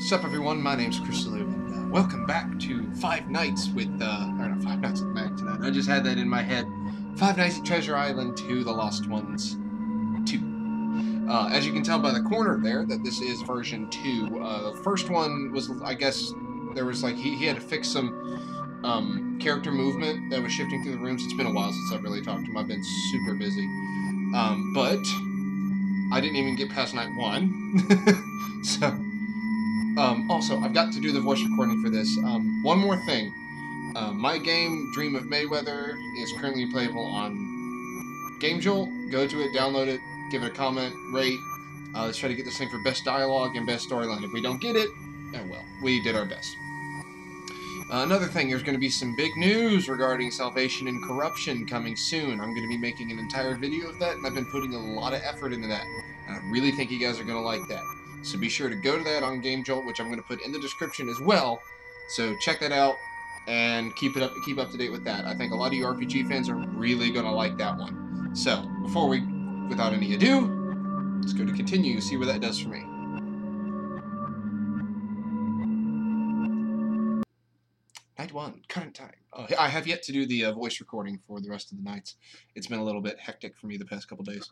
Sup everyone, my name's ChrisALOO, and uh, welcome back to Five Nights with, uh, or not Five Nights at Mac tonight, I just had that in my head. Five Nights at Treasure Island 2, The Lost Ones 2. Uh, as you can tell by the corner there, that this is version 2. Uh, the first one was, I guess, there was like, he, he had to fix some um, character movement that was shifting through the rooms. It's been a while since I've really talked to him, I've been super busy. Um, but, I didn't even get past night one. so, um, also, I've got to do the voice recording for this. Um, one more thing. Uh, my game, Dream of Maywether, is currently playable on GameJolt. Go to it, download it, give it a comment, rate. Uh, let's try to get this thing for best dialogue and best storyline. If we don't get it, oh well. We did our best. Another thing, there's going to be some big news regarding Salvation and Corruption coming soon. I'm going to be making an entire video of that, and I've been putting a lot of effort into that. And I really think you guys are going to like that. So be sure to go to that on GameJolt, which I'm going to put in the description as well. So check that out and keep it up keep up to date with that. I think a lot of you RPG fans are really going to like that one. So before we, without any ado, let's go to continue, see what that does for me. One, current time. Oh, I have yet to do the uh, voice recording for the rest of the nights. It's been a little bit hectic for me the past couple days.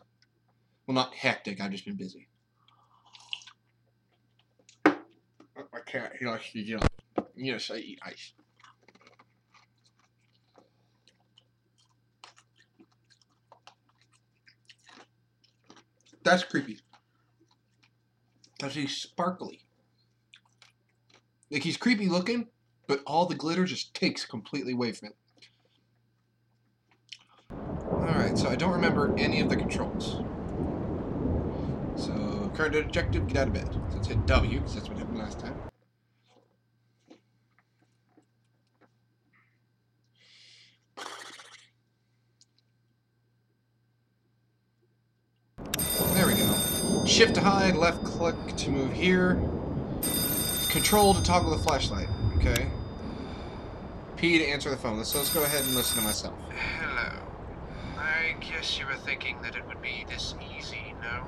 Well, not hectic, I've just been busy. My cat, he likes to jump. Yes, I eat ice. That's creepy. Because he's sparkly. Like he's creepy looking, but all the glitter just takes completely away from it. Alright, so I don't remember any of the controls. So, current objective, get out of bed. So let's hit W, because that's what happened last time. There we go. Shift to hide, left click to move here. Control to toggle the flashlight. Okay. P to answer the phone. So let's go ahead and listen to myself. Hello. I guess you were thinking that it would be this easy, no?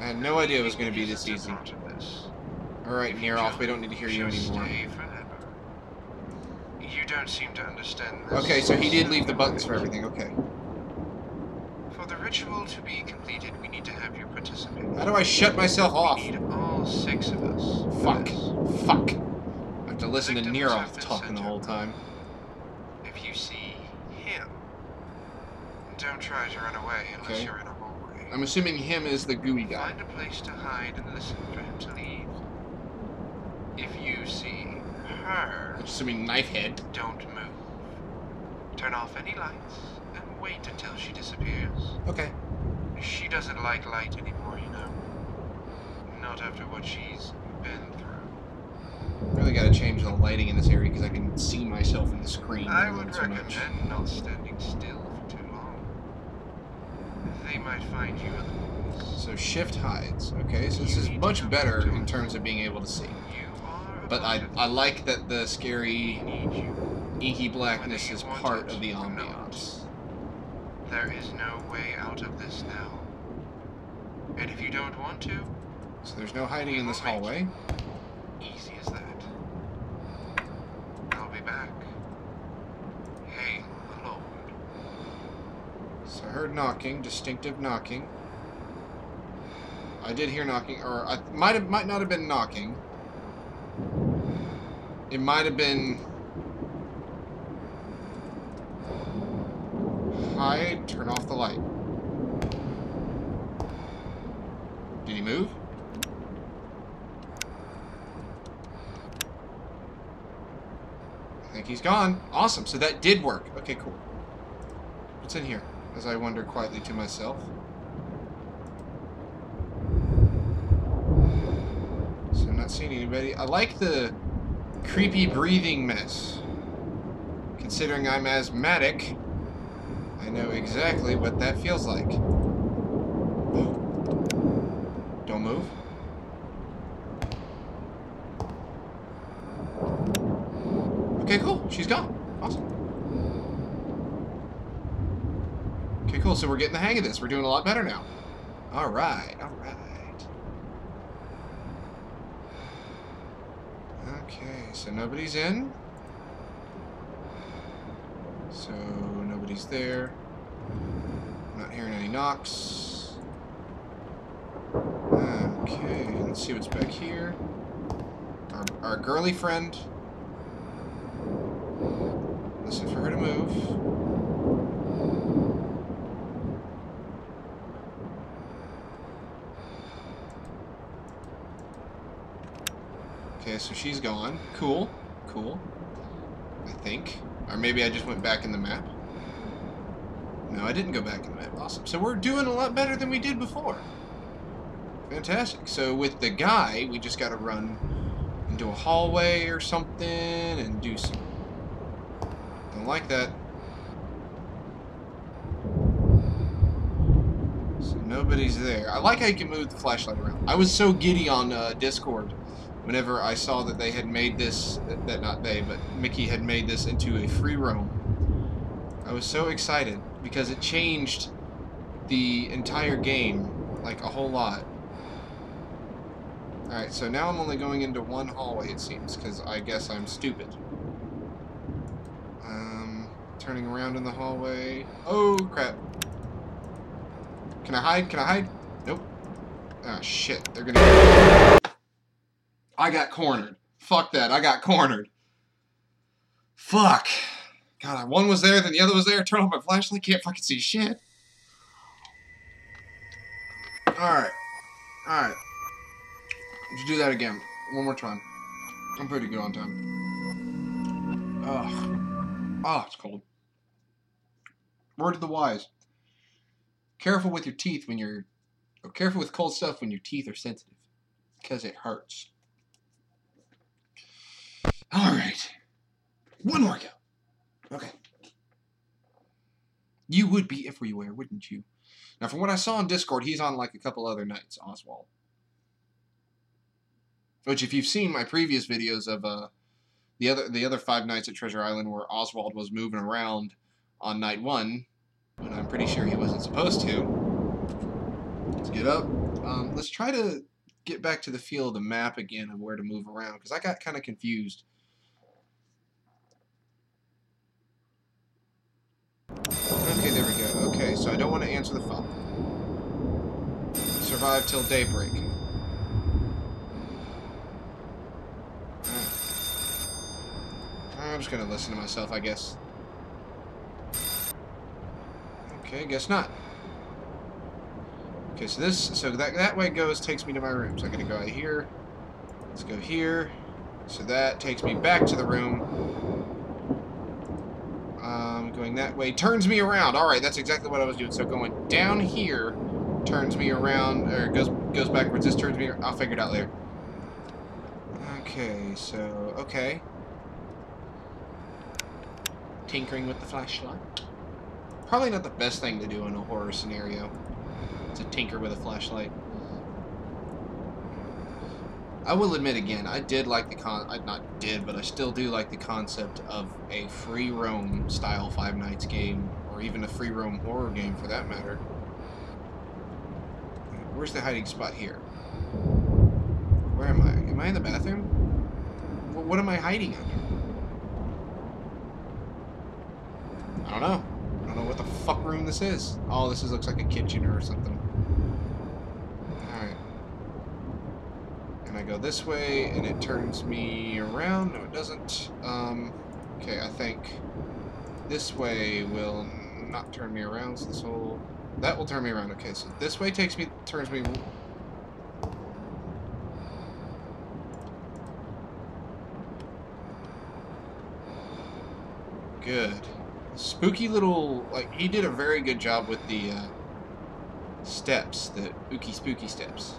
I had no idea it was going to be this easy. a part of this. Alright, near off. We don't need to hear you anymore. You don't seem to understand this. Okay, so he did leave the buttons for everything. Okay. For the ritual to be completed, we need to have you participate. How do I shut myself off? We need all six of us. Fuck. Fuck. To listen to Victims Neroth have been talking the whole time. If you see him, don't try to run away unless Okay. you're in a hallway. I'm assuming him is the gooey guy. Find a place to hide and listen for him to leave. If you see her, I'm assuming knife head. don't move. Turn off any lights and wait until she disappears. Okay. She doesn't like light anymore, you know. Not after what she's been through. Really got to change the lighting in this area because I can see myself in the screen. I would so recommend much. not standing still for too long. They might find you otherwise. So shift hides. Okay, so this is much better in terms of being able to see. You. But I. I like that the scary inky blackness is part of the ambiance. There is no way out of this now. And if you don't want to, So there's no hiding in this hallway. easy as that. I'll be back. Hey, Lord. So I heard knocking, distinctive knocking. I did hear knocking, or I might have, might not have been knocking. It might have been hide, turn off the light. Did he move? I think he's gone. Awesome. So that did work. Okay, cool. What's in here? As I wonder quietly to myself. So I'm not seeing anybody. I like the creepy breathing mess. Considering I'm asthmatic, I know exactly what that feels like. Don't move. Okay, cool. She's gone. Awesome. Cool. So we're getting the hang of this. We're doing a lot better now. Alright, alright. Okay, so nobody's in. So nobody's there. I'm not hearing any knocks. Okay, let's see what's back here. Our, our girly friend. Listen for her to move. Okay, so she's gone. Cool. Cool. I think. Or maybe I just went back in the map. No, I didn't go back in the map. Awesome. So we're doing a lot better than we did before. Fantastic. So with the guy, we just got to run into a hallway or something and do some... Don't like that. So nobody's there. I like how you can move the flashlight around. I was so giddy on uh, Discord whenever I saw that they had made this, that not they, but Mickey had made this into a free roam. I was so excited because it changed the entire game like a whole lot. Alright, so now I'm only going into one hallway it seems, because I guess I'm stupid. Um, turning around in the hallway. Oh, crap. Can I hide? Can I hide? Nope. Ah, shit. They're gonna... I got cornered. Fuck that. I got cornered. Fuck. God, one was there, then the other was there. Turn on my flashlight. Can't fucking see shit. Alright. Alright. Let's do that again. One more time. I'm pretty good on time. Ugh. Oh, it's cold. Word to the wise. Careful with your teeth when you're... Or careful with cold stuff when your teeth are sensitive. Because it hurts. Alright. One more go. Okay. You would be everywhere, wouldn't you? Now, from what I saw on Discord, he's on like a couple other nights, Oswald. Which, if you've seen my previous videos of uh, the other the other five nights at Treasure Island where Oswald was moving around on night one, when I'm pretty sure he wasn't supposed to. Let's get up. Um, let's try to get back to the feel of the map again and where to move around, because I got kind of confused. Okay, there so I don't want to answer the phone. Survive till daybreak. I'm just gonna listen to myself, I guess. Okay, guess not. Okay, so this, so that, that way goes, takes me to my room. So I gotta go out here. Let's go here. So that takes me back to the room. Um, going that way turns me around. All right, that's exactly what I was doing. So going down here turns me around, or goes goes backwards. This turns me. I'll figure it out later. Okay, so okay. Tinkering with the flashlight. Probably not the best thing to do in a horror scenario. To tinker with a flashlight. I will admit again, I did like the con. I not did, but I still do like the concept of a free roam style Five Nights game, or even a free roam horror game for that matter. Where's the hiding spot here? Where am I? Am I in the bathroom? What am I hiding under? I don't know. I don't know what the fuck room this is. Oh, this is, looks like a kitchen or something. Alright. And I go this way, and it turns me around. No, it doesn't. Um, okay, I think this way will not turn me around, so this whole... That will turn me around. Okay, so this way takes me, turns me... Good. Spooky little, like, he did a very good job with the, uh, steps, the ooky spooky steps.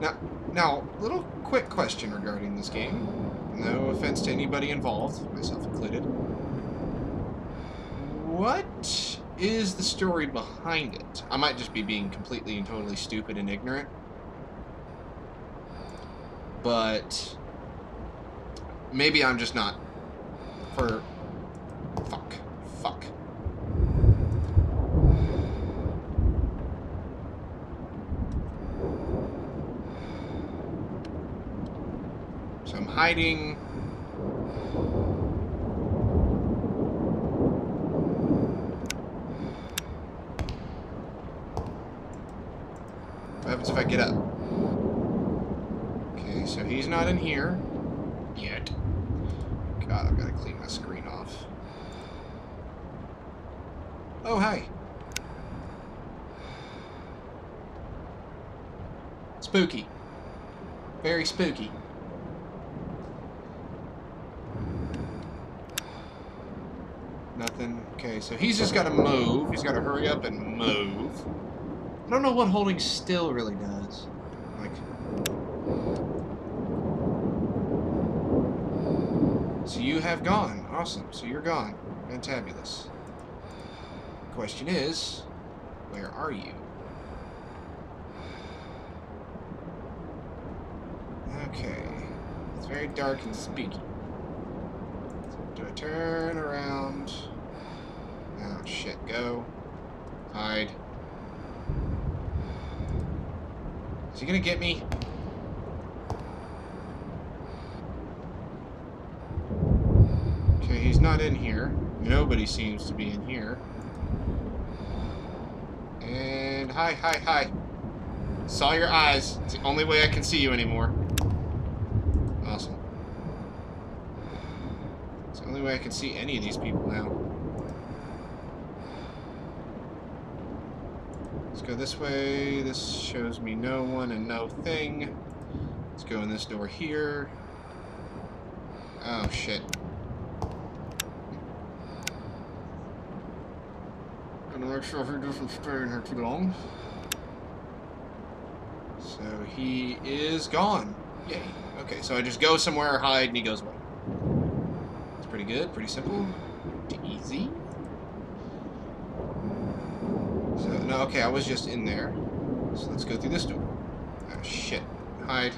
Now, now, little quick question regarding this game. No offense to anybody involved, myself included. What is the story behind it? I might just be being completely and totally stupid and ignorant. But maybe I'm just not for fuck fuck hiding. What happens if I get up? Okay, so he's not in here yet. God, I've got to clean my screen off. Oh, hi. Spooky. Very spooky. Nothing. Okay, so he's just got to move. He's got to hurry up and move. I don't know what holding still really does. Like. So you have gone. Awesome. So you're gone. Fantabulous. Question is, where are you? Okay. It's very dark and spooky. So do I turn around? Oh shit, go. Hide. Is he gonna get me? Okay, he's not in here. Nobody seems to be in here. And hi, hi, hi. Saw your eyes. It's the only way I can see you anymore. Awesome. It's the only way I can see any of these people now. Go this way. This shows me no one and no thing. Let's go in this door here. Oh, shit. Gonna make sure he doesn't stay in here too long. So he is gone. Yay. Okay, so I just go somewhere, hide, and he goes away. It's pretty good, pretty simple, pretty easy. So, no, okay, I was just in there. So let's go through this door. Oh, shit. Hide.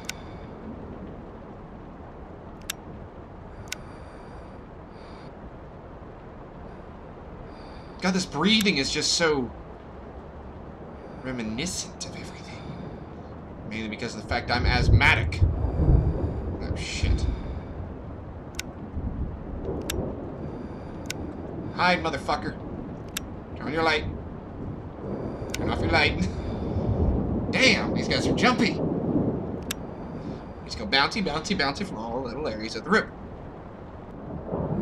God, this breathing is just so reminiscent of everything. Mainly because of the fact I'm asthmatic. Oh, shit. Hide, motherfucker. Turn on your light. Off your light. Damn, these guys are jumpy. Let's go bouncy, bouncy, bouncy from all little areas of the river.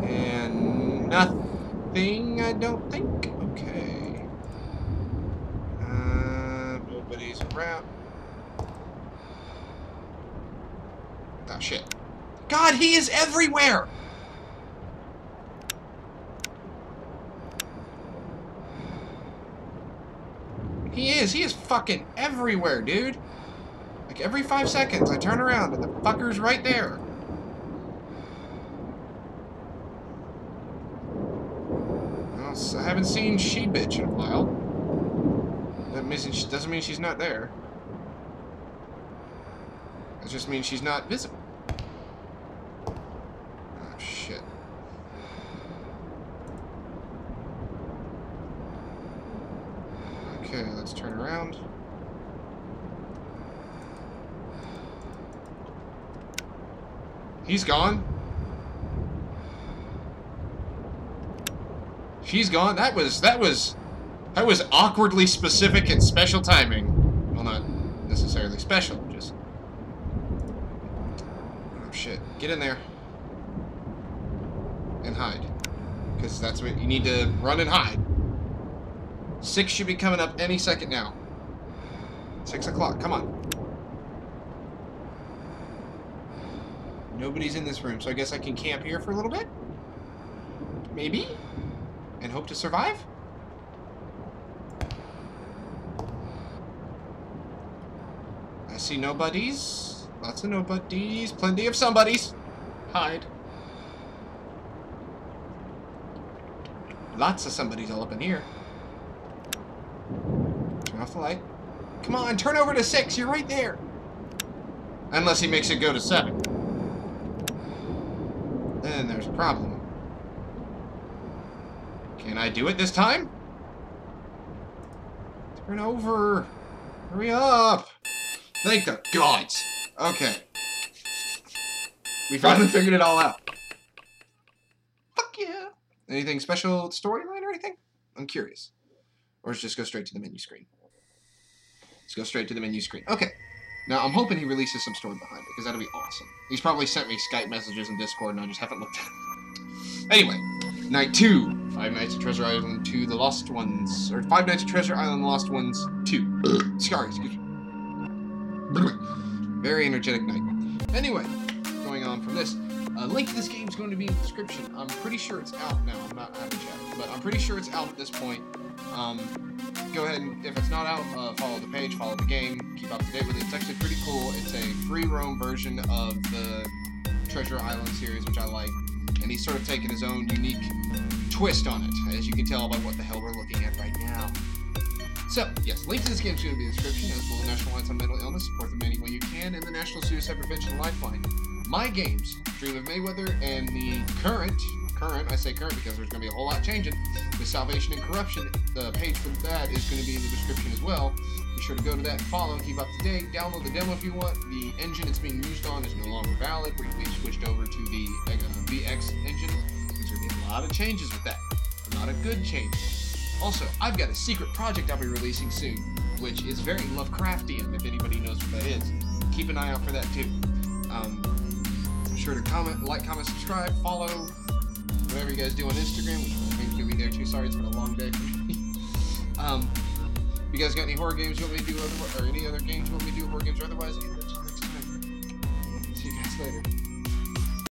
And nothing, I don't think. Okay. Uh, nobody's around. Oh, shit. God, he is everywhere! He is. He is fucking everywhere, dude. Like, every five seconds, I turn around and the fucker's right there. I haven't seen She-Bitch in a while. That means, doesn't mean she's not there. That just means she's not visible. Oh, shit. Okay, let's turn around. He's gone. She's gone. That was that was that was awkwardly specific and special timing. Well, not necessarily special, just oh shit. Get in there and hide, because that's what you need to run and hide. Six should be coming up any second now. Six o'clock. Come on. Nobody's in this room, so I guess I can camp here for a little bit? Maybe? And hope to survive? I see nobodies. Lots of nobodies. Plenty of somebodies. Hide. Lots of somebodies all up in here. Light. Come on, turn over to six. You're right there. Unless he makes it go to seven. Then there's a problem. Can I do it this time? Turn over. Hurry up. Thank the gods. Okay. We finally figured it all out. Fuck yeah. Anything special storyline or anything? I'm curious. Or just go straight to the menu screen. Let's go straight to the menu screen. Okay. Now, I'm hoping he releases some story behind it, because that'd be awesome. He's probably sent me Skype messages and Discord, and I just haven't looked at it. Anyway, Night 2. Five Nights at Treasure Island 2, The Lost Ones. Or Five Nights at Treasure Island, The Lost Ones 2. Sorry, excuse me. Very energetic night. Anyway, going on from this, a link to this game is going to be in the description. I'm pretty sure it's out now. I'm not having chat, but I'm pretty sure it's out at this point. Um, go ahead and if it's not out, uh, follow the page, follow the game, keep up to date with it. It's actually pretty cool. It's a free roam version of the Treasure Island series, which I like, and he's sort of taken his own unique twist on it, as you can tell by what the hell we're looking at right now. So, yes, link to this game is going to be in the description, as well as National Alliance on Mental Illness, support them any way you can, and the National Suicide Prevention Lifeline. My games, Dream of Maywether, and the current, current, I say current because there's going to be a whole lot changing, with Salvation and Corruption, the page for that is going to be in the description as well. Be sure to go to that, and follow, and keep up to date. Download the demo if you want. The engine it's being used on is no longer valid. We, we switched over to the uh, VX engine. There's going to be a lot of changes with that. Not a lot of good changes. Also, I've got a secret project I'll be releasing soon, which is very Lovecraftian, if anybody knows what that is. Keep an eye out for that too. Um, be sure to comment, like, comment, subscribe, follow, whatever you guys do on Instagram, which I think will be there too. Sorry, it's been a long day um, you guys got any horror games you want me to do, otherwise, or any other games you want me to do, horror games or otherwise? Until next time. See you guys later.